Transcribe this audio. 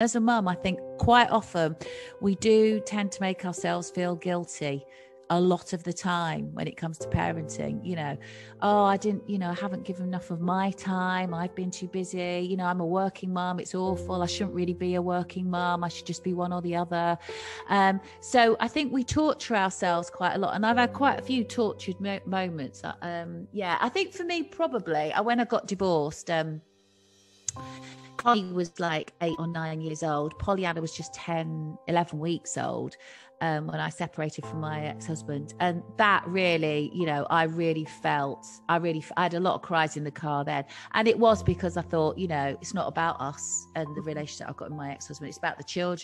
as a mum, I think quite often we do tend to make ourselves feel guilty a lot of the time when it comes to parenting you know. Oh i didn't you know i haven't given enough of my time. I've been too busy. You know i'm a working mum. it's awful. I shouldn't really be a working mum. i should just be one or the other. Um, so i think we torture ourselves quite a lot and i've had quite a few tortured mo- moments uh, um, yeah. I think for me probably uh, when i got divorced um, Polly was like eight or nine years old. Pollyanna was just 10, 11 weeks old um, when I separated from my ex husband. And that really, you know, I really felt, I really, I had a lot of cries in the car then. And it was because I thought, you know, it's not about us and the relationship I've got with my ex husband, it's about the children.